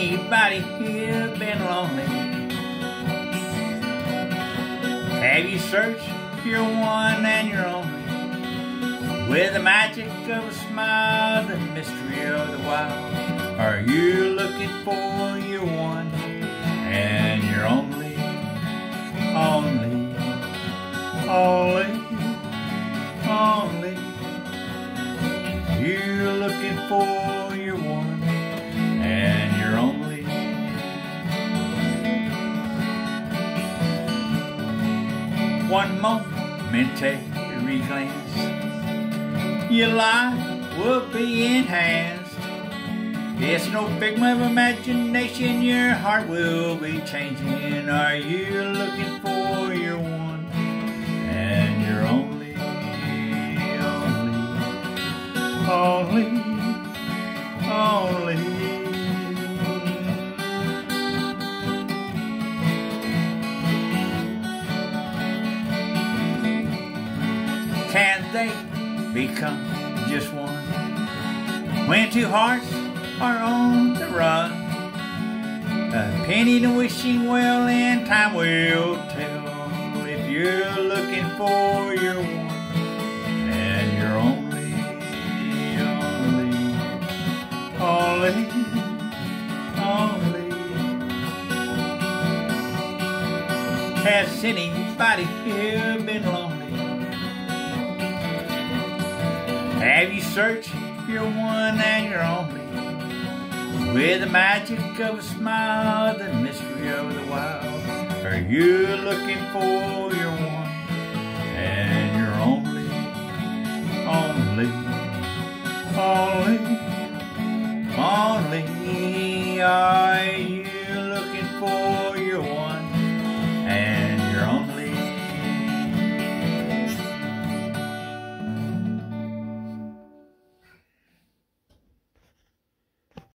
anybody here been lonely? Have you searched your one and your only? With the magic of a smile, the mystery of the wild. Are you looking for your one and your only? Only, only, only. You're looking for your one One momentary glance, your life will be enhanced. It's no figment of imagination, your heart will be changing. Are you looking for your one and your only, only, only, Can they become just one? When two hearts are on the run, a penny to wishing well, and time will tell if you're looking for your one and your only, only, only. Has anybody here been lonely? Have you searched for your one and your only? With the magic of a smile, the mystery of the wild. Are you looking for your one and your only? Only, only, only. Are